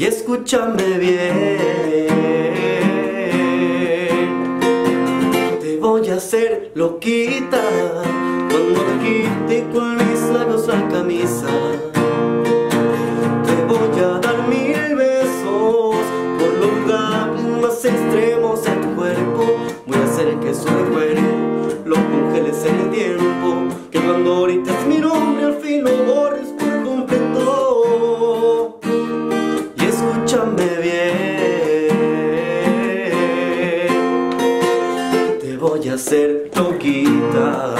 Y escúchame bien. Te voy a hacer loquita Cuando te quite con mis labios la camisa. Te voy a dar mil besos Por los lugares más extremos de tu cuerpo. Voy a hacer que eso recuerde Lo congeles en el tiempo Que cuando ahorita mi nombre al fin lo borres escúchame bien. Te voy a hacer loquita